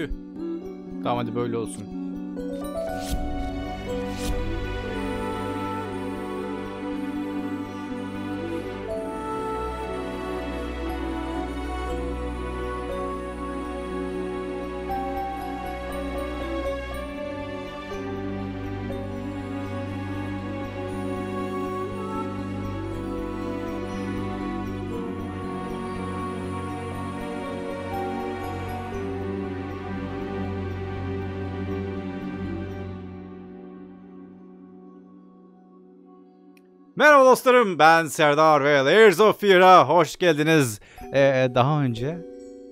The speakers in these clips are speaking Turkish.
Tüh. Tamam hadi böyle olsun. Merhaba dostlarım ben Serdar ve Layers of Fear'a hoş geldiniz. Ee, daha önce...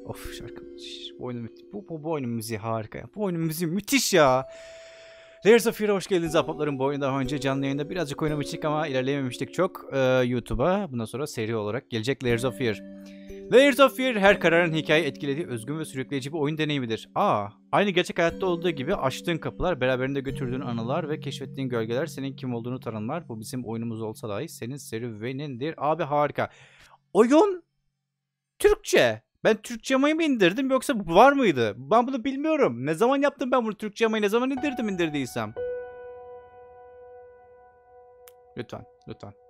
Of şarkı müthiş. Bu oyunun, bu, bu, bu oyunun müziği harika. Bu oyunun müziği müthiş ya. Layers of Fear'a hoş geldiniz ahbaplarım. Bu oyunu daha önce canlı yayında birazcık oynamıştık ama ilerleyememiştik çok ee, YouTube'a. Bundan sonra seri olarak gelecek Layers of Fear. Layers of Fear her kararın hikaye etkilediği özgün ve sürükleyici bir oyun deneyimidir. Aa, aynı gerçek hayatta olduğu gibi açtığın kapılar, beraberinde götürdüğün anılar ve keşfettiğin gölgeler senin kim olduğunu tanımlar. Bu bizim oyunumuz olsa dahi senin serüvenindir. Abi harika. Oyun Türkçe. Ben Türkçe mayı mı indirdim yoksa var mıydı? Ben bunu bilmiyorum. Ne zaman yaptım ben bunu Türkçe mayı? Ne zaman indirdim indirdiysem? Lütfen, lütfen.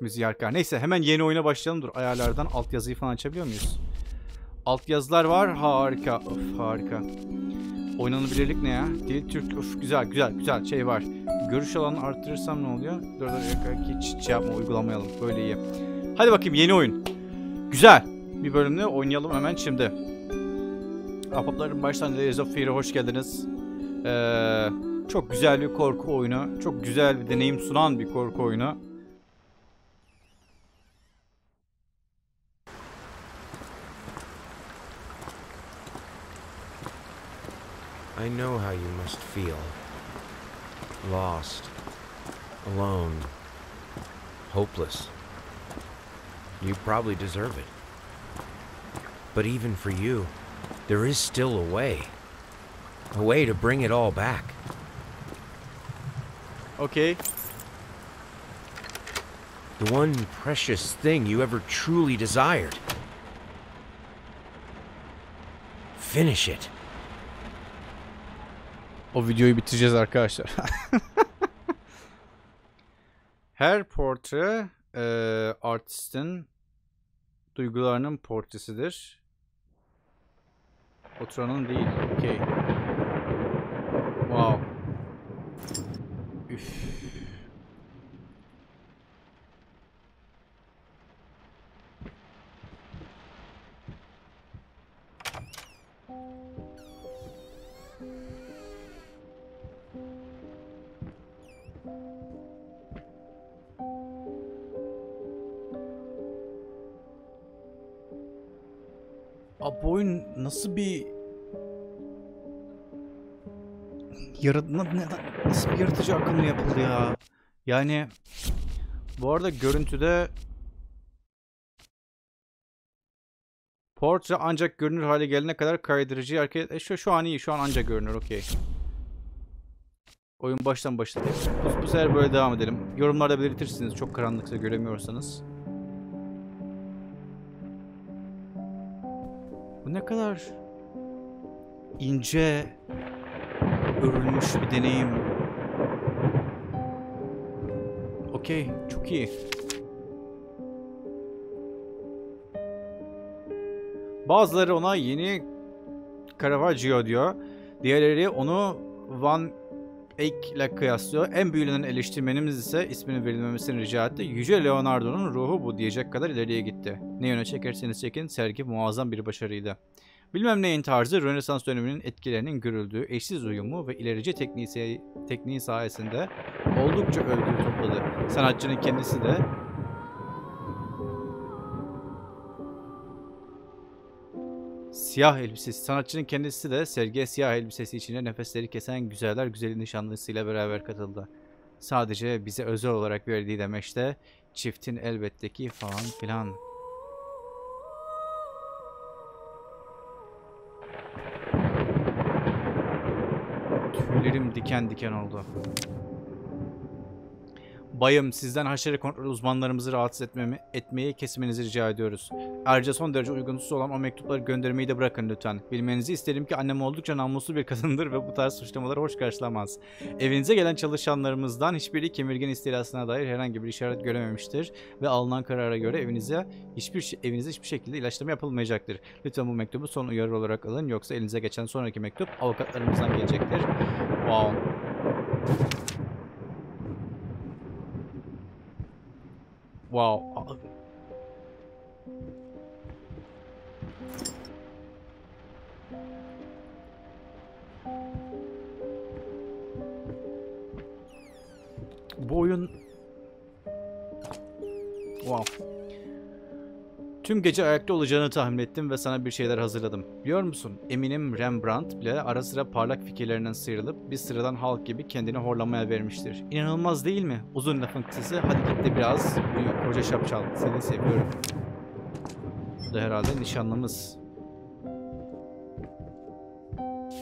Müziği arka. Neyse hemen yeni oyuna başlayalım. Dur ayarlardan altyazıyı falan açabiliyor muyuz? Altyazılar var. Harika. Of harika. Oynanabilirlik ne ya? Dil Türk. Of güzel güzel güzel şey var. Görüş alanını arttırırsam ne oluyor? Dur dur hiç şey yapma uygulamayalım. Böyle iyi. Hadi bakayım yeni oyun. Güzel. Bir bölümde oynayalım hemen şimdi. Ahbapların baştan Layers of Fear'a hoş geldiniz. Ee, çok güzel bir korku oyunu. Çok güzel bir deneyim sunan bir korku oyunu. I know how you must feel. Lost. Alone. Hopeless. You probably deserve it. But even for you, there is still a way. A way to bring it all back. Okay. The one precious thing you ever truly desired. Finish it. O videoyu bitireceğiz arkadaşlar. Her portre e, artistin duygularının portresidir. Oturanın değil. Okey. Nasıl bir Yarat na- na- nasıl bir yaratıcı akımla yapıldı ya? Yani bu arada görüntüde Portre ancak görünür hale gelene kadar kaydırıcı hareket... E şu, şu an iyi. Şu an ancak görünür. Okey. Oyun baştan başladı. Bu, bu sefer böyle devam edelim. Yorumlarda belirtirsiniz. Çok karanlıksa göremiyorsanız. Bu ne kadar ince örülmüş bir deneyim. Okey, çok iyi. Bazıları ona yeni Caravaggio diyor. Diğerleri onu Van Eyck ile kıyaslıyor. En büyülenen eleştirmenimiz ise isminin verilmemesini rica etti. Yüce Leonardo'nun ruhu bu diyecek kadar ileriye gitti. Ne yöne çekerseniz çekin sergi muazzam bir başarıydı. Bilmem neyin tarzı Rönesans döneminin etkilerinin görüldüğü eşsiz uyumu ve ilerici tekniği, tekniği sayesinde oldukça övgü topladı. Sanatçının kendisi de Siyah elbisesi. Sanatçının kendisi de sergiye siyah elbisesi içinde nefesleri kesen güzeller güzeli nişanlısıyla beraber katıldı. Sadece bize özel olarak verdiği demeçte çiftin elbette ki falan filan. Tüylerim diken diken oldu. Bayım sizden haşere kontrol uzmanlarımızı rahatsız etmemi, etmeyi kesmenizi rica ediyoruz. Ayrıca son derece uygunsuz olan o mektupları göndermeyi de bırakın lütfen. Bilmenizi isterim ki annem oldukça namuslu bir kadındır ve bu tarz suçlamaları hoş karşılamaz. Evinize gelen çalışanlarımızdan hiçbiri kemirgen istilasına dair herhangi bir işaret görememiştir ve alınan karara göre evinize hiçbir evinize hiçbir şekilde ilaçlama yapılmayacaktır. Lütfen bu mektubu son uyarı olarak alın yoksa elinize geçen sonraki mektup avukatlarımızdan gelecektir. Wow. Wow. A- Bu Wow. Tüm gece ayakta olacağını tahmin ettim ve sana bir şeyler hazırladım. Biliyor musun? Eminim Rembrandt bile ara sıra parlak fikirlerinden sıyrılıp bir sıradan halk gibi kendini horlamaya vermiştir. İnanılmaz değil mi? Uzun lafın kısası hadi git de biraz uyu koca şapşal. Seni seviyorum. Bu da herhalde nişanlımız.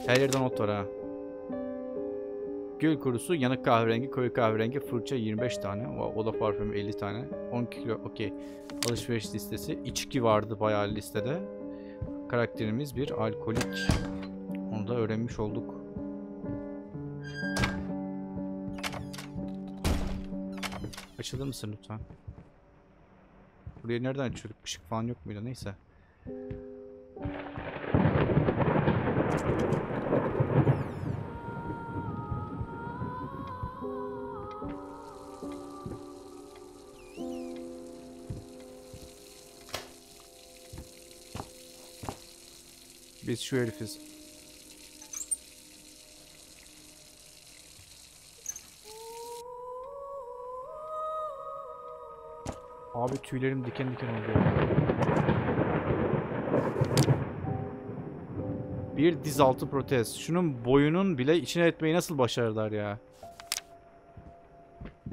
Her yerden not var ha. Gül kurusu, yanık kahverengi, koyu kahverengi, fırça 25 tane. O- Oda parfümü 50 tane. 10 kilo, okey. Alışveriş listesi. İçki vardı bayağı listede. Karakterimiz bir alkolik. Onu da öğrenmiş olduk. Açılır mısın lütfen? Burayı nereden açıyorduk? Işık falan yok muydu? Neyse. Biz şu herifiz. Abi tüylerim diken diken oldu. Bir diz altı protez. Şunun boyunun bile içine etmeyi nasıl başardılar ya.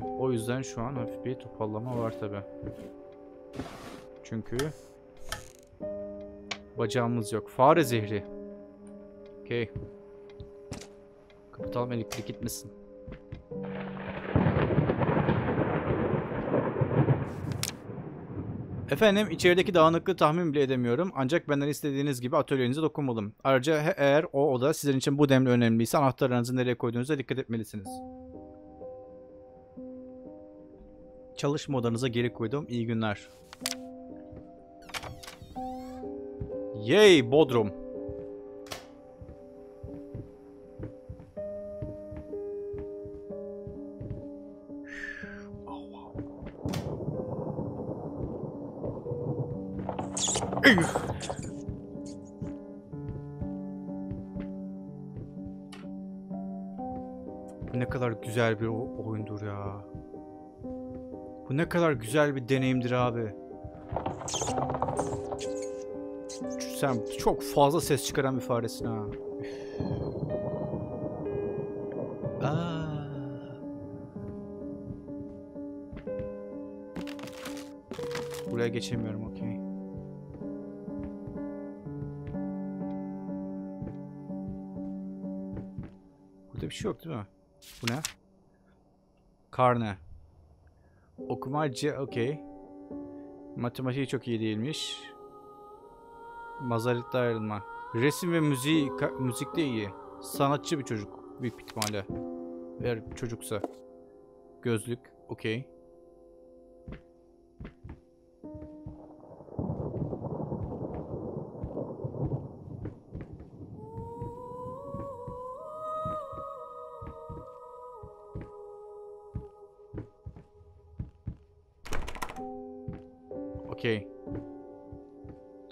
O yüzden şu an hafif bir topallama var tabi. Çünkü bacağımız yok. Fare zehri. Okey. Kapatalım elektrik gitmesin. Efendim içerideki dağınıklığı tahmin bile edemiyorum. Ancak benden istediğiniz gibi atölyenize dokunmalım. Ayrıca eğer o oda sizin için bu denli önemliyse anahtarlarınızı nereye koyduğunuza dikkat etmelisiniz. Çalışma odanıza geri koydum. İyi günler. Yay Bodrum. Bu ne kadar güzel bir oyundur ya. Bu ne kadar güzel bir deneyimdir abi. Sen çok fazla ses çıkaran bir faresin ha. Aa. Buraya geçemiyorum okey. Burada bir şey yok değil mi? Bu ne? Karne. Okumacı okey. Matematiği çok iyi değilmiş. Mazarlıkta ayrılma. Resim ve müziği, ka- müzik de iyi. Sanatçı bir çocuk büyük ihtimalle. Eğer çocuksa. Gözlük. Okey.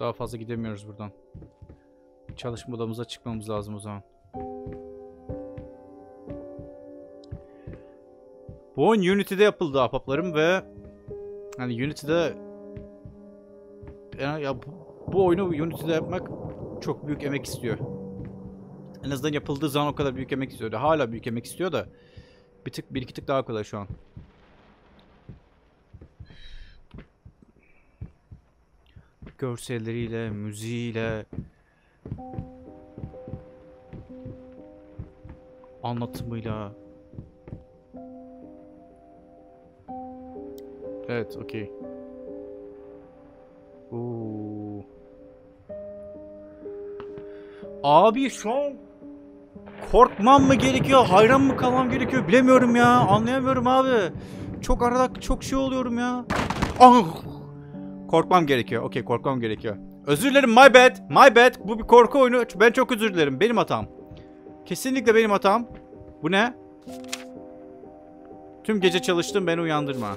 Daha fazla gidemiyoruz buradan. Çalışma odamıza çıkmamız lazım o zaman. Bu oyun Unity'de yapıldı ahbaplarım ve hani Unity'de ya, ya bu, bu oyunu Unity'de yapmak çok büyük emek istiyor. En azından yapıldığı zaman o kadar büyük emek istiyordu. Hala büyük emek istiyor da bir tık bir iki tık daha kolay şu an. Görselleriyle, müziğiyle anlatımıyla. Evet, okey. Oo. Abi şu an korkmam mı gerekiyor, hayran mı kalmam gerekiyor bilemiyorum ya. Anlayamıyorum abi. Çok arada çok şey oluyorum ya. Ah! Korkmam gerekiyor. Okey, korkmam gerekiyor. Özür dilerim, my bad. My bad. Bu bir korku oyunu. Ben çok özür dilerim. Benim hatam. Kesinlikle benim hatam. Bu ne? Tüm gece çalıştım beni uyandırma.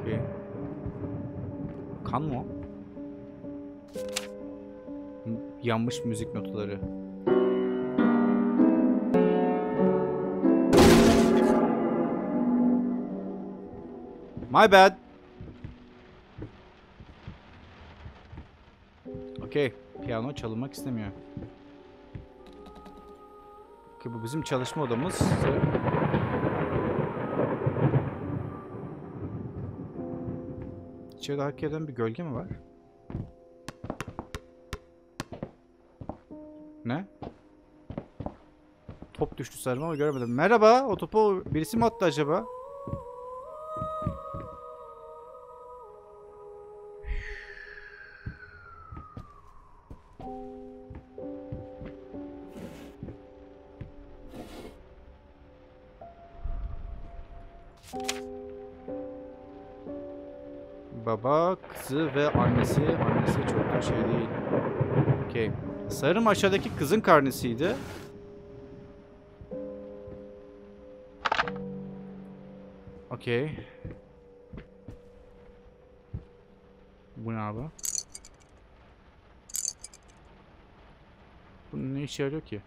Okey. Kan mı o? Yanmış müzik notaları. My bad. Okey. Piyano çalınmak istemiyor. Okey bu bizim çalışma odamız. İçeride hakikaten bir gölge mi var? Ne? Top düştü sarıma ama göremedim. Merhaba. O topu birisi mi attı acaba? Baba, kızı ve annesi. Annesi çok da şey değil. Okey. Sarım aşağıdaki kızın karnesiydi. Okey. Bu ne abi? Bu ne işe yarıyor ki?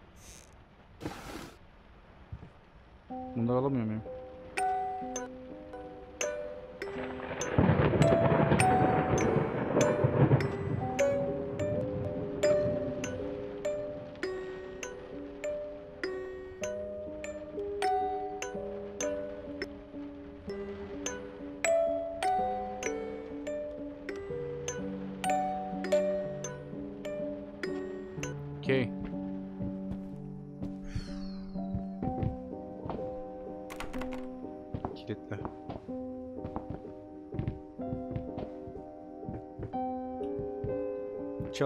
Bunları alamıyor muyum?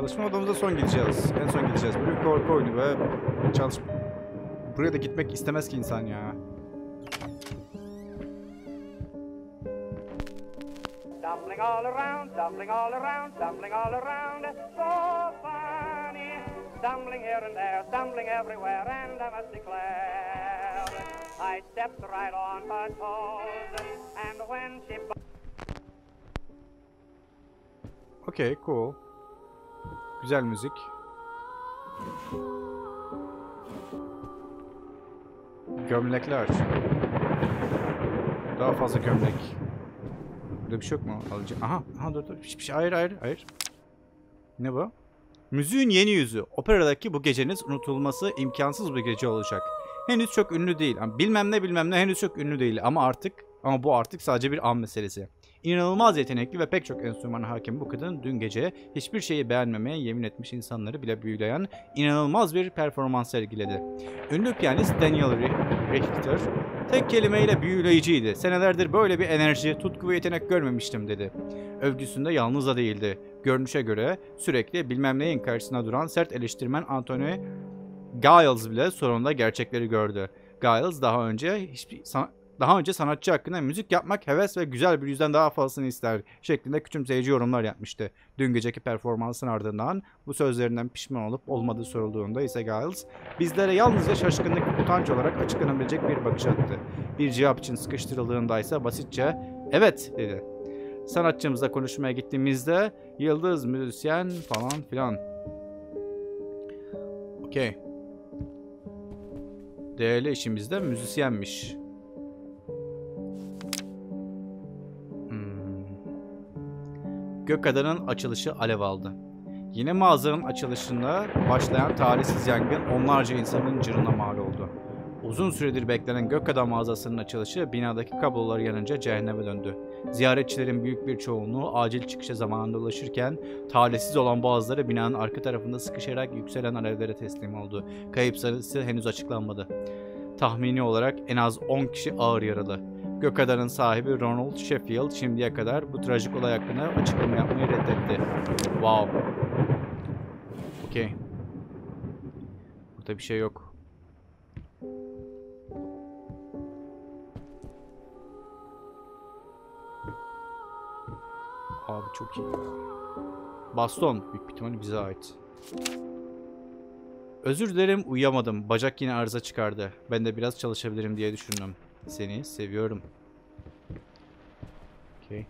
Çalışma odamıza son gideceğiz. En son gideceğiz. Bir korku oyunu ve çalış... Buraya da gitmek istemez ki insan ya. Stumbling all around, stumbling all around, stumbling all around, so funny. Stumbling here and there, stumbling everywhere, and I must declare, I stepped right on her toes, and when she Okey, cool. Güzel müzik. Gömlekler. Daha fazla gömlek. Burada bir şey yok mu? Alıcı. Aha, aha dur dur. Hiçbir şey. Hayır, hayır, hayır. Ne bu? Müziğin yeni yüzü. Operadaki bu geceniz unutulması imkansız bir gece olacak. Henüz çok ünlü değil. Bilmem ne bilmem ne henüz çok ünlü değil. Ama artık ama bu artık sadece bir an meselesi. İnanılmaz yetenekli ve pek çok enstrümana hakim bu kadın dün gece hiçbir şeyi beğenmemeye yemin etmiş insanları bile büyüleyen inanılmaz bir performans sergiledi. Ünlü piyanist Daniel Ri- Richter tek kelimeyle büyüleyiciydi. Senelerdir böyle bir enerji, tutku ve yetenek görmemiştim dedi. Övgüsünde yalnız da değildi. Görünüşe göre sürekli bilmem neyin karşısına duran sert eleştirmen Anthony Giles bile sonunda gerçekleri gördü. Giles daha önce hiçbir daha önce sanatçı hakkında müzik yapmak heves ve güzel bir yüzden daha fazlasını ister şeklinde küçümseyici yorumlar yapmıştı. Dün geceki performansın ardından bu sözlerinden pişman olup olmadığı sorulduğunda ise Giles bizlere yalnızca şaşkınlık utanç olarak açıklanabilecek bir bakış attı. Bir cevap için sıkıştırıldığında ise basitçe evet dedi. Sanatçımızla konuşmaya gittiğimizde yıldız, müzisyen falan filan. Okey. Değerli işimizde müzisyenmiş. Gökada'nın açılışı alev aldı. Yine mağazanın açılışında başlayan talihsiz yangın onlarca insanın canına mal oldu. Uzun süredir beklenen Gökada mağazasının açılışı binadaki kablolar yanınca cehenneme döndü. Ziyaretçilerin büyük bir çoğunluğu acil çıkışa zamanında ulaşırken talihsiz olan bazıları binanın arka tarafında sıkışarak yükselen alevlere teslim oldu. Kayıp sayısı henüz açıklanmadı. Tahmini olarak en az 10 kişi ağır yaralı. Gökada'nın sahibi Ronald Sheffield şimdiye kadar bu trajik olay hakkında açıklama yapmayı reddetti. Wow. Okey. Burada bir şey yok. Abi çok iyi. Baston büyük ihtimalle bize ait. Özür dilerim uyuyamadım. Bacak yine arıza çıkardı. Ben de biraz çalışabilirim diye düşündüm. Seni seviyorum. Okey.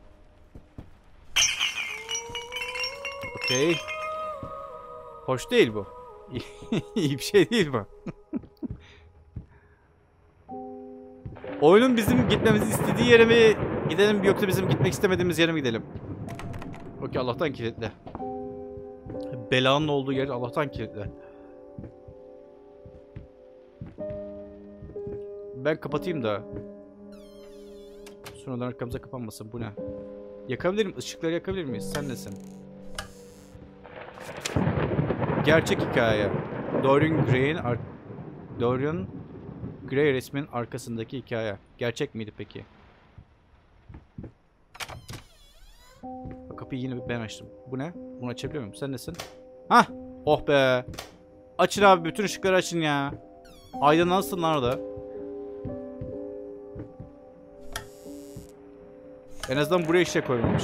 Okey. Hoş değil bu. İyi bir şey değil bu. Oyunun bizim gitmemizi istediği yere mi gidelim yoksa bizim gitmek istemediğimiz yere mi gidelim? Okey Allah'tan kilitli. Belanın olduğu yer Allah'tan kilitli. Ben kapatayım da. Sonradan arkamıza kapanmasın. Bu ne? Yakabilir miyiz? Işıkları yakabilir miyiz? Sen nesin? Gerçek hikaye. Dorian Gray'in Dorian Gray resmin arkasındaki hikaye. Gerçek miydi peki? Kapıyı yine ben açtım. Bu ne? Bunu açabiliyor muyum? Sen nesin? Hah! Oh be! Açın abi bütün ışıkları açın ya. Aydınlansın lan En azından buraya işte koymamış.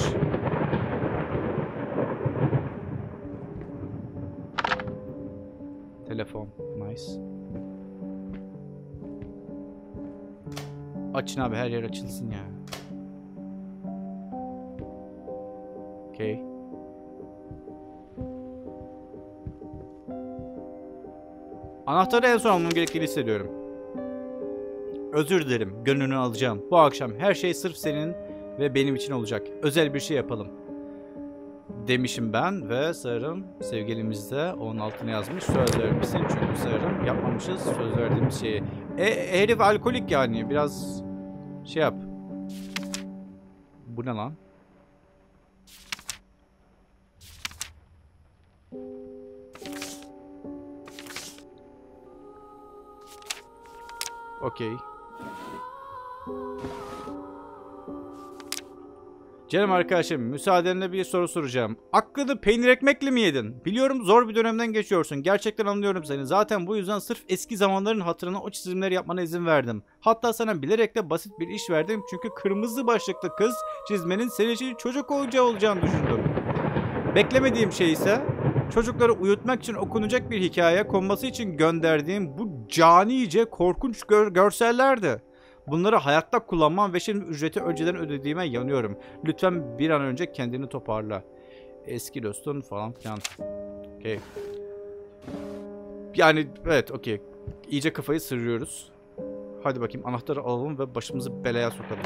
Telefon. Nice. Açın abi her yer açılsın ya. Okey. Anahtarı en son almam gerektiğini hissediyorum. Özür dilerim. Gönlünü alacağım. Bu akşam her şey sırf senin ve benim için olacak. Özel bir şey yapalım. Demişim ben ve sanırım sevgilimiz de onun altına yazmış. Söz vermişsin çünkü sanırım yapmamışız söz verdiğimiz şeyi. E, herif alkolik yani biraz şey yap. Bu ne lan? Okey. Canım arkadaşım, müsaadenle bir soru soracağım. Aklını peynir ekmekle mi yedin? Biliyorum zor bir dönemden geçiyorsun. Gerçekten anlıyorum seni. Zaten bu yüzden sırf eski zamanların hatırına o çizimleri yapmana izin verdim. Hatta sana bilerek de basit bir iş verdim. Çünkü kırmızı başlıklı kız çizmenin senin için çocuk oyuncağı olacağını düşündüm. Beklemediğim şey ise çocukları uyutmak için okunacak bir hikaye konması için gönderdiğim bu canice korkunç gör- görsellerdi. Bunları hayatta kullanmam ve şimdi ücreti önceden ödediğime yanıyorum. Lütfen bir an önce kendini toparla. Eski dostun falan filan. Okey. Yani evet okey. İyice kafayı sırıyoruz. Hadi bakayım anahtarı alalım ve başımızı belaya sokalım.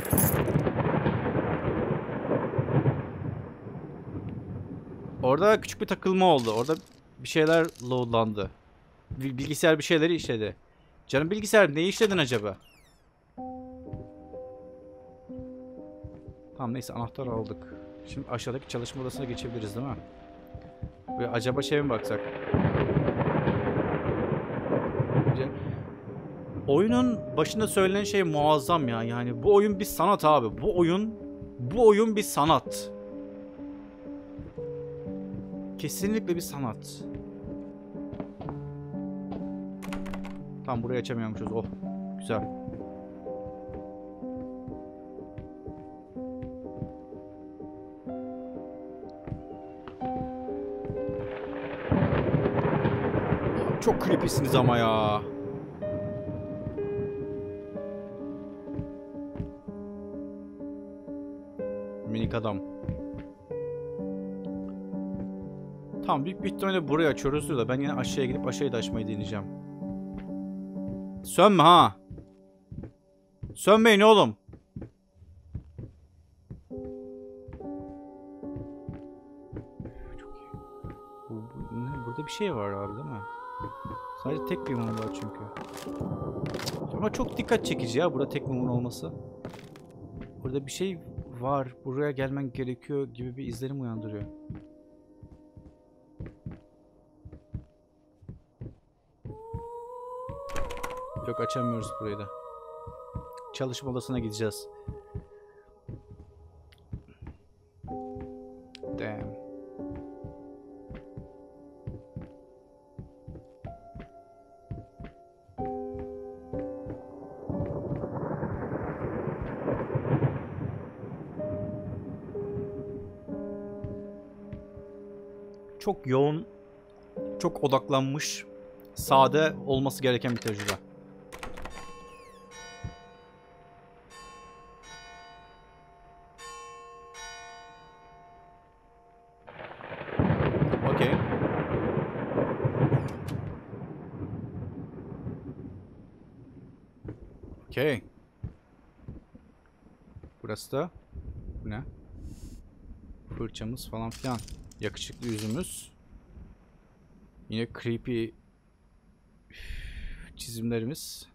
Orada küçük bir takılma oldu. Orada bir şeyler loadlandı. Bil- Bilgisayar bir şeyleri işledi. Canım bilgisayar ne işledin acaba? Tamam neyse anahtar aldık. Şimdi aşağıdaki çalışma odasına geçebiliriz değil mi? Ve acaba şey mi baksak? Oyunun başında söylenen şey muazzam ya. Yani bu oyun bir sanat abi. Bu oyun bu oyun bir sanat. Kesinlikle bir sanat. Tam burayı açamıyormuşuz. Oh. Güzel. Çok creepy'siniz ama ya. Minik adam. Tamam büyük bir ihtimalle burayı açıyoruz da ben yine aşağıya gidip aşağıyı da açmayı deneyeceğim. Sönme ha. Sönmeyin oğlum. Bir şey var abi değil mi? Sadece tek bir mum var çünkü. Ama çok dikkat çekici ya burada tek mumun olması. Burada bir şey var. Buraya gelmen gerekiyor gibi bir izlenim uyandırıyor. Yok açamıyoruz burayı da. Çalışma odasına gideceğiz. Çok odaklanmış, sade olması gereken bir tecrübe. Okey. Okey. Burası da ne? Fırçamız falan filan. Yakışıklı yüzümüz. Yine creepy çizimlerimiz.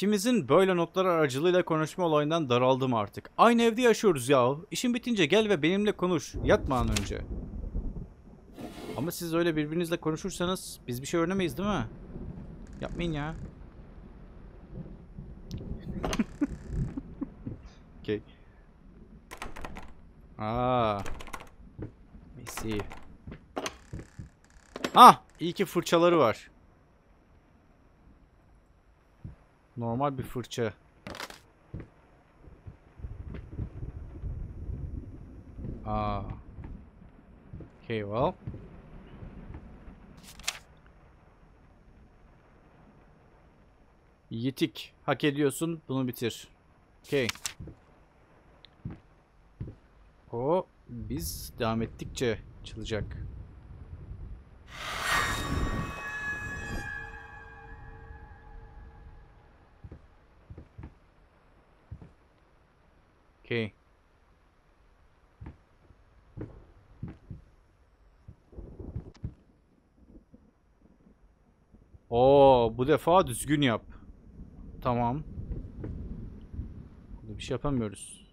İkimizin böyle notlar aracılığıyla konuşma olayından daraldım artık. Aynı evde yaşıyoruz ya. İşin bitince gel ve benimle konuş. Yatmadan önce. Ama siz öyle birbirinizle konuşursanız biz bir şey öğrenemeyiz değil mi? Yapmayın ya. okay. Aa. I see. Ah, iyi ki fırçaları var. Normal bir fırça. Aa. Okay, well. Yitik. Hak ediyorsun. Bunu bitir. Okay. O biz devam ettikçe çalacak. Okay. Oo, bu defa düzgün yap. Tamam. Burada bir şey yapamıyoruz.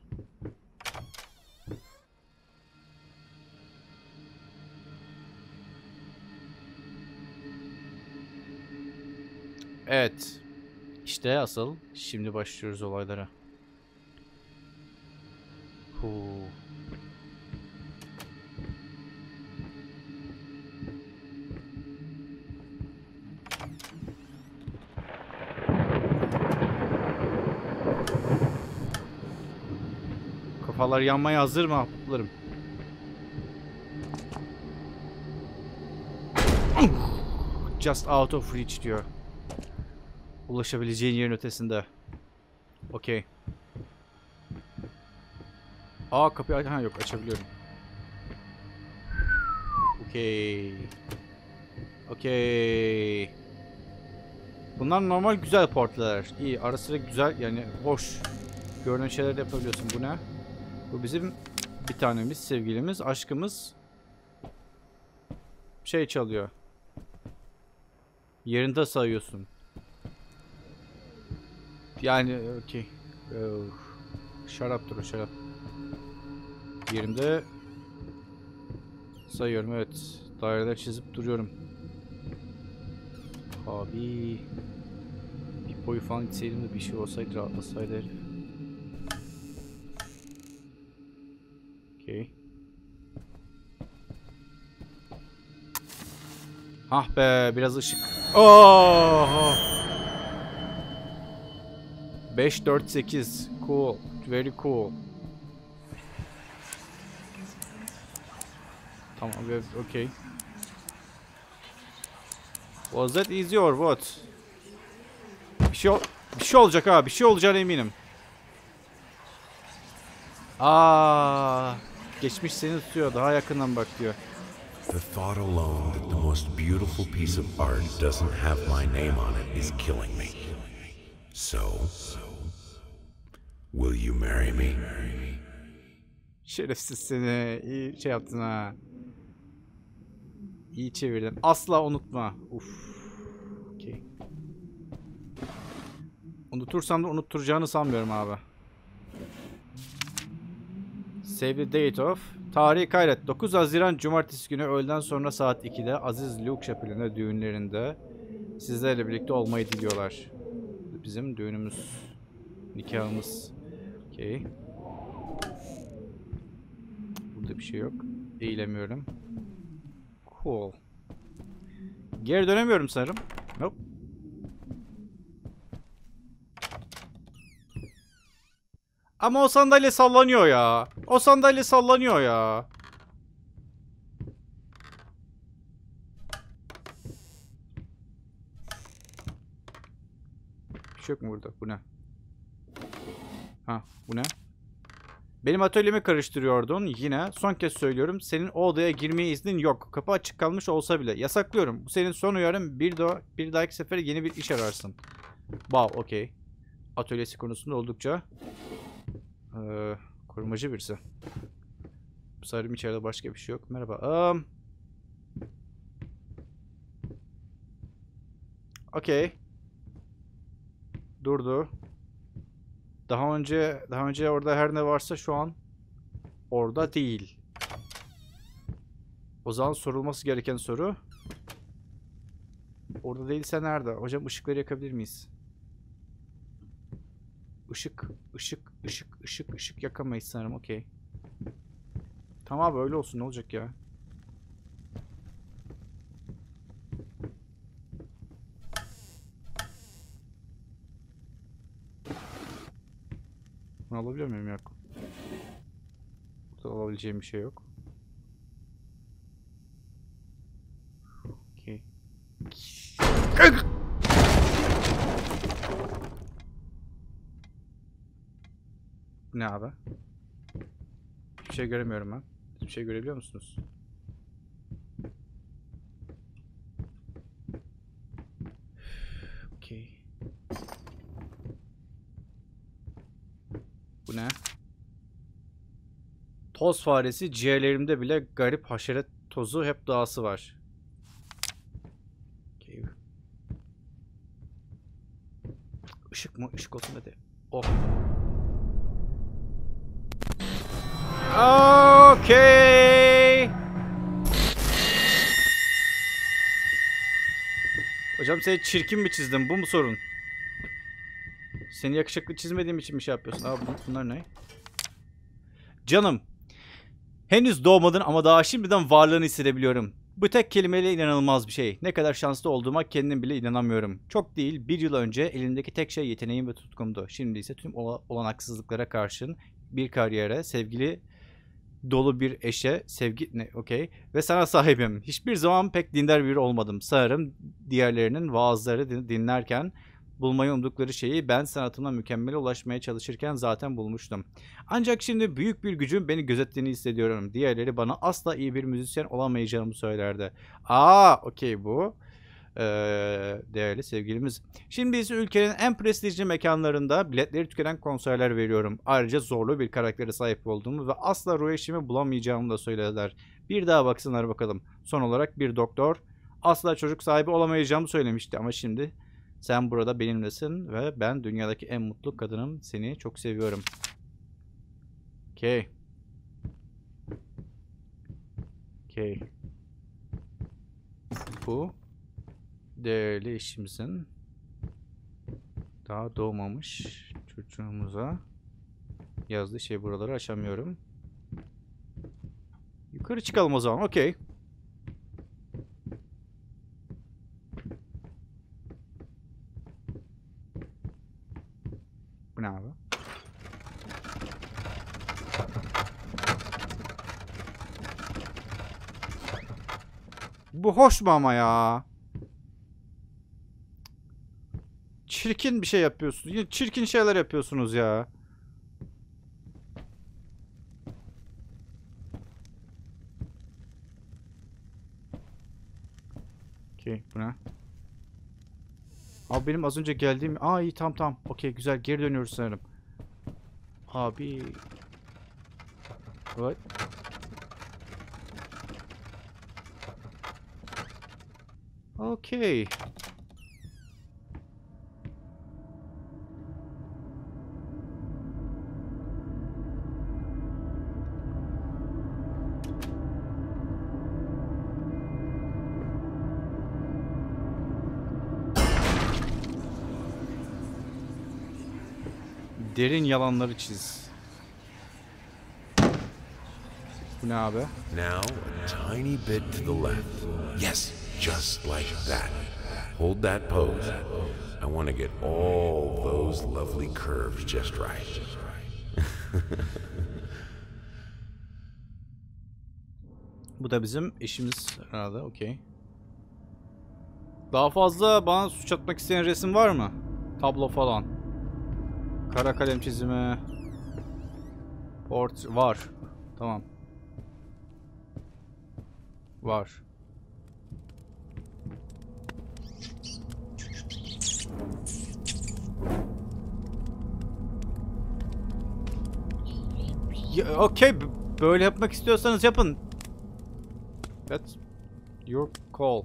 Evet. İşte asıl şimdi başlıyoruz olaylara. Huu. Kafalar yanmaya hazır mı ahbaplarım? Just out of reach diyor. Ulaşabileceğin yerin ötesinde. Okey. Aa kapıyı ha yok açabiliyorum. Okey. Okey. Bunlar normal güzel portlar. İyi ara sıra güzel yani hoş görünen şeyler yapabiliyorsun. Bu ne? Bu bizim bir tanemiz, sevgilimiz, aşkımız. Şey çalıyor. Yerinde sayıyorsun. Yani okey. Şaraptır o şarap. Yerimde sayıyorum evet. Daireler çizip duruyorum. Abi bir boyu falan gitseydim de bir şey olsaydı rahatlasaydı herif. Okey. Hah be biraz ışık. Oh! 5 4 8 cool. Very cool. Tamam okey. Was that easy or what? Bir şey, bir şey olacak ha. Bir şey olacağına eminim. Aa, geçmiş seni tutuyor. Daha yakından bak diyor. The thought alone that the most beautiful piece of art doesn't have my name on it is killing me. So, will you marry me? Şerefsiz seni. İyi şey yaptın ha. İyi çevirdin. Asla unutma. Uf. Okey. Unutursam da unutturacağını sanmıyorum abi. Save the date of. Tarihi kaydet. 9 Haziran Cumartesi günü öğleden sonra saat 2'de Aziz Luke Şapeli'nde düğünlerinde sizlerle birlikte olmayı diliyorlar. Bizim düğünümüz. Nikahımız. Okey. Burada bir şey yok. Eğilemiyorum. Cool. Geri dönemiyorum sanırım. Nope. Ama o sandalye sallanıyor ya. O sandalye sallanıyor ya. Bir şey yok mu burada? Bu ne? Ha, bu ne? Benim atölyemi karıştırıyordun yine. Son kez söylüyorum. Senin o odaya girmeye iznin yok. Kapı açık kalmış olsa bile. Yasaklıyorum. Bu senin son uyarın. Bir, daha, bir dahaki sefer yeni bir iş ararsın. Wow, okey. Atölyesi konusunda oldukça ee, korumacı birisi. Sanırım içeride başka bir şey yok. Merhaba. Um, okey. Durdu. Daha önce daha önce orada her ne varsa şu an orada değil. O zaman sorulması gereken soru orada değilse nerede? Hocam ışıkları yakabilir miyiz? Işık, ışık, ışık, ışık, ışık yakamayız sanırım. Okey. Tamam abi öyle olsun ne olacak ya? Bunu alabiliyor muyum? Yok. Burada alabileceğim bir şey yok. Okey. Ne abi? Hiçbir şey göremiyorum ben. Hiçbir şey görebiliyor musunuz? Okey. Bu ne? Toz faresi ciğerlerimde bile garip haşeret tozu hep dağısı var. Işık mı? Işık olsun hadi. Oh. Okey. Hocam seni çirkin mi çizdim? Bu mu sorun? Seni yakışıklı çizmediğim için bir şey yapıyorsun. Aa bu- bunlar ne? Canım. Henüz doğmadın ama daha şimdiden varlığını hissedebiliyorum. Bu tek kelimeyle inanılmaz bir şey. Ne kadar şanslı olduğuma kendim bile inanamıyorum. Çok değil, bir yıl önce elimdeki tek şey yeteneğim ve tutkumdu. Şimdi ise tüm ola- olanaksızlıklara karşın bir kariyere, sevgili dolu bir eşe, sevgi ne okey ve sana sahibim. Hiçbir zaman pek dindar biri olmadım. Sanırım diğerlerinin vaazları din- dinlerken bulmayı umdukları şeyi ben sanatımla mükemmele ulaşmaya çalışırken zaten bulmuştum. Ancak şimdi büyük bir gücün beni gözettiğini hissediyorum. Diğerleri bana asla iyi bir müzisyen olamayacağımı söylerdi. Aa, okey bu. Ee, değerli sevgilimiz. Şimdi ise ülkenin en prestijli mekanlarında biletleri tükenen konserler veriyorum. Ayrıca zorlu bir karaktere sahip olduğumu ve asla ruh eşimi bulamayacağımı da söylediler. Bir daha baksınlar bakalım. Son olarak bir doktor asla çocuk sahibi olamayacağımı söylemişti ama şimdi sen burada benimlesin ve ben dünyadaki en mutlu kadınım. Seni çok seviyorum. Okey. Okey. Bu değerli eşimizin daha doğmamış çocuğumuza yazdığı şey buraları aşamıyorum. Yukarı çıkalım o zaman. Okey. Bu? Bu hoş mu ama ya? çirkin bir şey yapıyorsunuz. Yine çirkin şeyler yapıyorsunuz ya. Okey bu ne? Abi benim az önce geldiğim... Aa iyi tamam tamam. Okey güzel geri dönüyoruz sanırım. Abi. What? Okey. Derin yalanları çiz. Bu ne abi? Now, a tiny bit to the left. Yes, just like that. Hold that pose. I want to get all those lovely curves just right. Bu da bizim eşimiz herhalde. Okey. Daha fazla bana suç atmak isteyen resim var mı? Tablo falan. Kara kalem çizimi. Port var. Tamam. Var. Ya, Okey. b- Böyle yapmak istiyorsanız yapın. That's your call.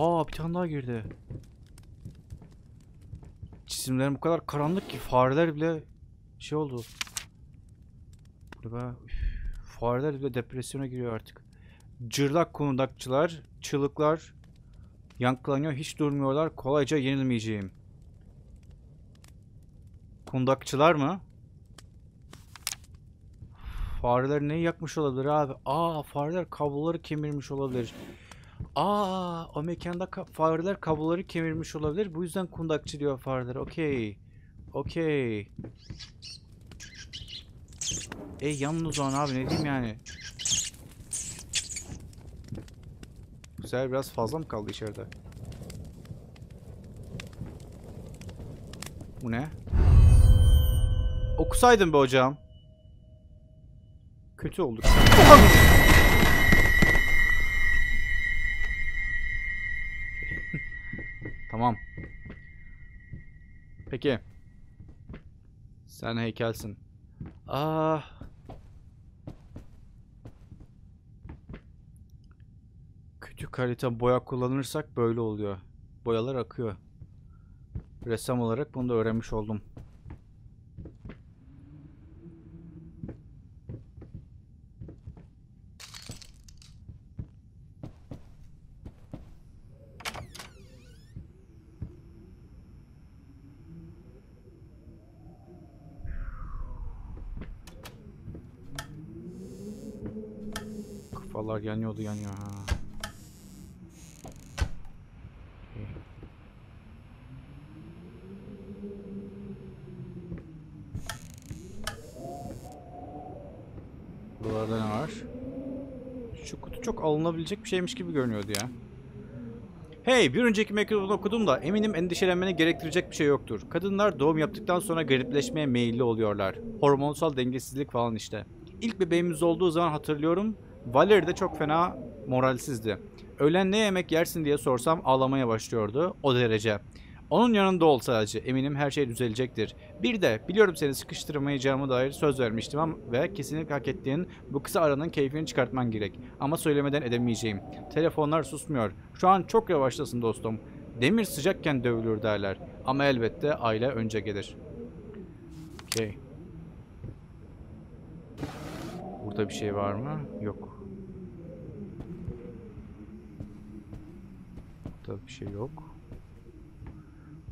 Aa bir tane daha girdi. Çizimlerim bu kadar karanlık ki fareler bile şey oldu. Bu be, üf, fareler bile depresyona giriyor artık. Cırlak kundakçılar, çığlıklar yankılanıyor, hiç durmuyorlar. Kolayca yenilmeyeceğim. Kundakçılar mı? Fareler neyi yakmış olabilir abi? Aa fareler kabloları kemirmiş olabilir. Aa o mekanda ka- fareler kabloları kemirmiş olabilir. Bu yüzden kundakçı diyor fareler. Okey. Okey. E yanın o zaman abi ne diyeyim yani. Güzel biraz fazla mı kaldı içeride? Bu ne? Okusaydın be hocam. Kötü olduk. Peki. Sen heykelsin. Ah. Kötü kalite boya kullanırsak böyle oluyor. Boyalar akıyor. Ressam olarak bunu da öğrenmiş oldum. Kafalar yanıyordu yanıyor ha. Buralarda ne var? Şu kutu çok alınabilecek bir şeymiş gibi görünüyordu ya. Hey, bir önceki mektubunu okudum da eminim endişelenmeni gerektirecek bir şey yoktur. Kadınlar doğum yaptıktan sonra garipleşmeye meyilli oluyorlar. Hormonsal dengesizlik falan işte. İlk bebeğimiz olduğu zaman hatırlıyorum. Valerie de çok fena moralsizdi. Öğlen ne yemek yersin diye sorsam ağlamaya başlıyordu. O derece. Onun yanında ol sadece. Eminim her şey düzelecektir. Bir de biliyorum seni sıkıştırmayacağımı dair söz vermiştim ama ve kesinlikle hak ettiğin bu kısa aranın keyfini çıkartman gerek. Ama söylemeden edemeyeceğim. Telefonlar susmuyor. Şu an çok yavaşlasın dostum. Demir sıcakken dövülür derler. Ama elbette aile önce gelir. Okey. Burada bir şey var mı? Yok. Burada bir şey yok.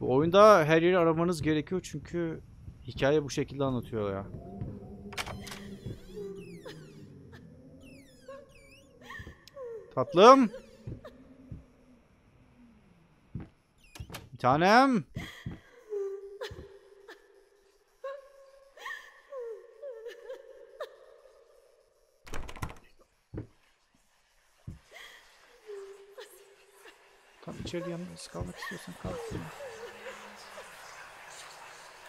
Bu oyunda her yeri aramanız gerekiyor çünkü hikaye bu şekilde anlatıyor ya. Tatlım. Bir tanem. Kal içeride yalnız kalmak istiyorsan kal.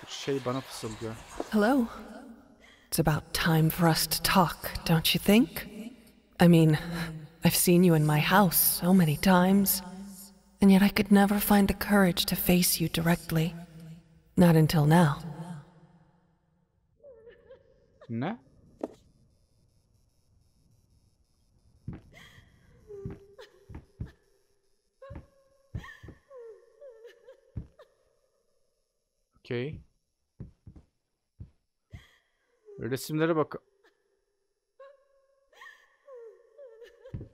Şey bana fısıldıyor. Hello. It's about time for us to talk, don't you think? I mean, I've seen you in my house so many times, and yet I could never find the courage to face you directly. Not until now. Ne? Okey. Resimlere bak.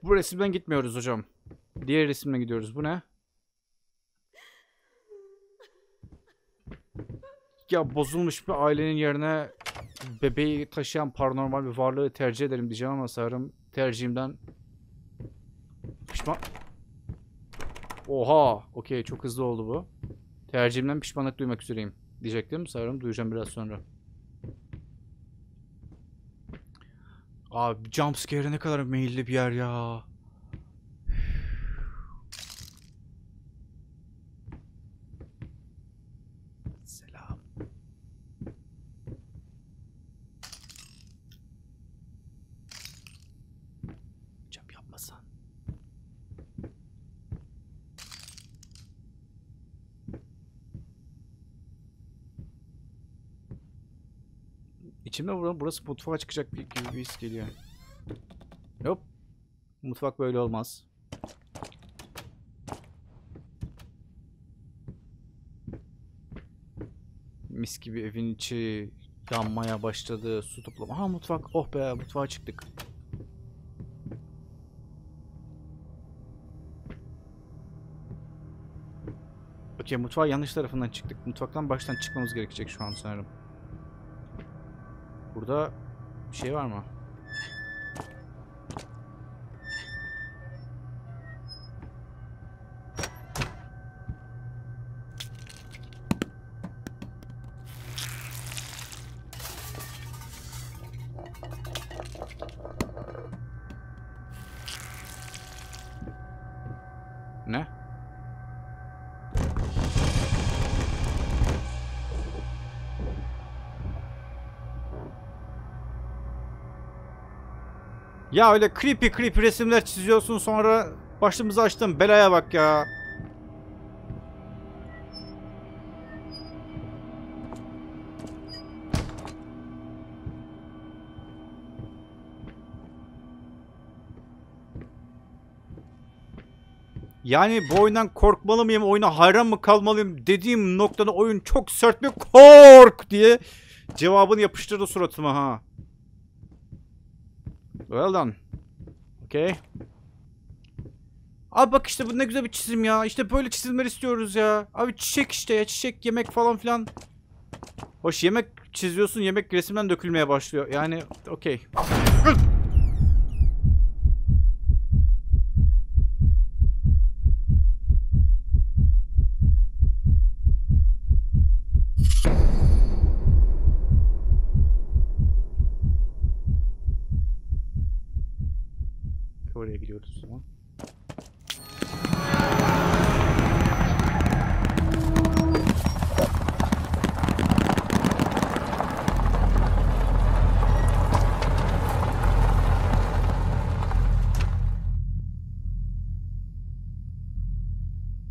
Bu resimden gitmiyoruz hocam. Diğer resimden gidiyoruz. Bu ne? Ya bozulmuş bir ailenin yerine bebeği taşıyan paranormal bir varlığı tercih ederim diyeceğim ama sanırım tercihimden pişman... Oha! Okey çok hızlı oldu bu. Tercihimden pişmanlık duymak üzereyim diyecektim. Sanırım duyacağım biraz sonra. Abi jumpscare'e ne kadar meyilli bir yer ya. İçimde bura- burası mutfağa çıkacak bir, gibi bir his geliyor. Hop. Mutfak böyle olmaz. Mis gibi evin içi yanmaya başladı. Su toplama. Ha mutfak. Oh be mutfağa çıktık. Okey mutfağa yanlış tarafından çıktık. Mutfaktan baştan çıkmamız gerekecek şu an sanırım. Burada bir şey var mı? Ya öyle creepy creepy resimler çiziyorsun sonra başımıza açtın belaya bak ya. Yani bu oyundan korkmalı mıyım, oyuna hayran mı kalmalıyım dediğim noktada oyun çok sert bir kork diye cevabını yapıştırdı suratıma ha. Well done. Okay. Abi bak işte bu ne güzel bir çizim ya. İşte böyle çizimler istiyoruz ya. Abi çiçek işte ya. Çiçek, yemek falan filan. Hoş yemek çiziyorsun. Yemek resimden dökülmeye başlıyor. Yani okey.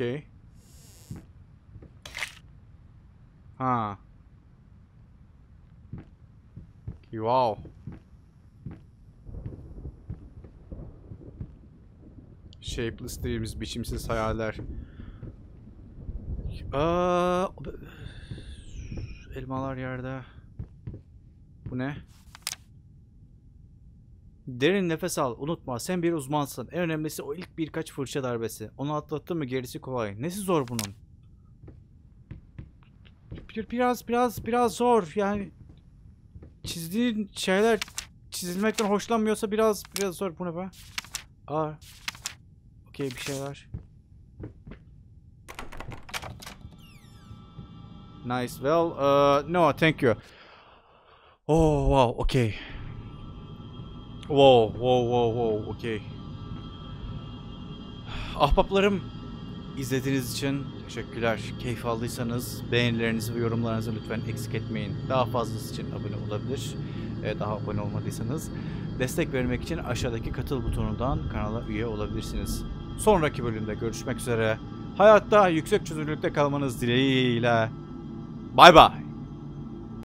Okay. Ha. Wow. Shapeless Dreams, biçimsiz hayaller. Aa, elmalar yerde. Bu ne? Derin nefes al. Unutma sen bir uzmansın. En önemlisi o ilk birkaç fırça darbesi. Onu atlattın mı gerisi kolay. Nesi zor bunun? Bir, biraz biraz biraz zor. Yani çizdiğin şeyler çizilmekten hoşlanmıyorsa biraz biraz zor. Bu ne be? Aa. Okey bir şeyler. Nice. Well, uh, no, thank you. Oh, wow, okay. Wow, wow, wow, wow, okay. Ahbaplarım, izlediğiniz için teşekkürler. Keyif aldıysanız beğenilerinizi ve yorumlarınızı lütfen eksik etmeyin. Daha fazlası için abone olabilir. Daha abone olmadıysanız destek vermek için aşağıdaki katıl butonundan kanala üye olabilirsiniz. Sonraki bölümde görüşmek üzere. Hayatta yüksek çözünürlükte kalmanız dileğiyle. Bay bay.